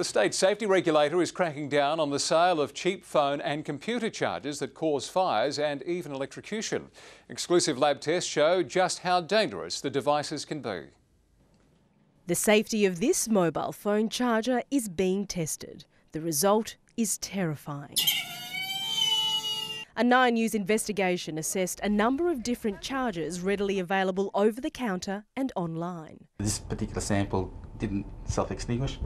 The state safety regulator is cracking down on the sale of cheap phone and computer chargers that cause fires and even electrocution. Exclusive lab tests show just how dangerous the devices can be. The safety of this mobile phone charger is being tested. The result is terrifying. A Nine News investigation assessed a number of different chargers readily available over the counter and online. This particular sample didn't self-extinguish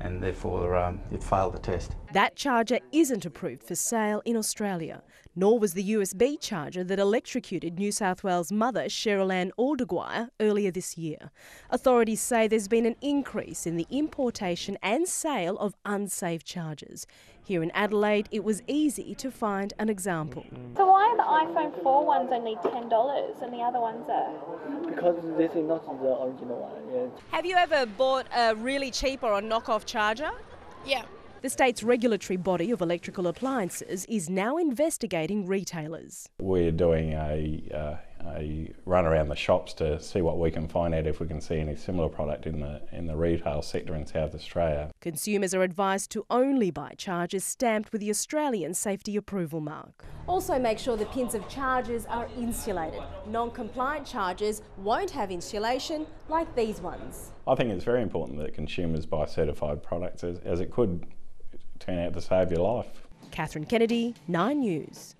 and therefore um, it failed the test. That charger isn't approved for sale in Australia, nor was the USB charger that electrocuted New South Wales mother Cheryl Ann Aldeguer earlier this year. Authorities say there's been an increase in the importation and sale of unsafe chargers. Here in Adelaide, it was easy to find an example. So why are the iPhone 4 ones only $10 and the other ones are? Because this is not the original one. Yeah. Have you ever bought a really cheap or a knockoff charger? Yeah. The state's regulatory body of electrical appliances is now investigating retailers. We're doing a, uh, Uh, a run around the shops to see what we can find out if we can see any similar product in the in the retail sector in South Australia. Consumers are advised to only buy chargers stamped with the Australian safety approval mark. Also make sure the pins of chargers are insulated. Non-compliant chargers won't have insulation like these ones. I think it's very important that consumers buy certified products as, as it could turn out to save your life. Catherine Kennedy, 9 News.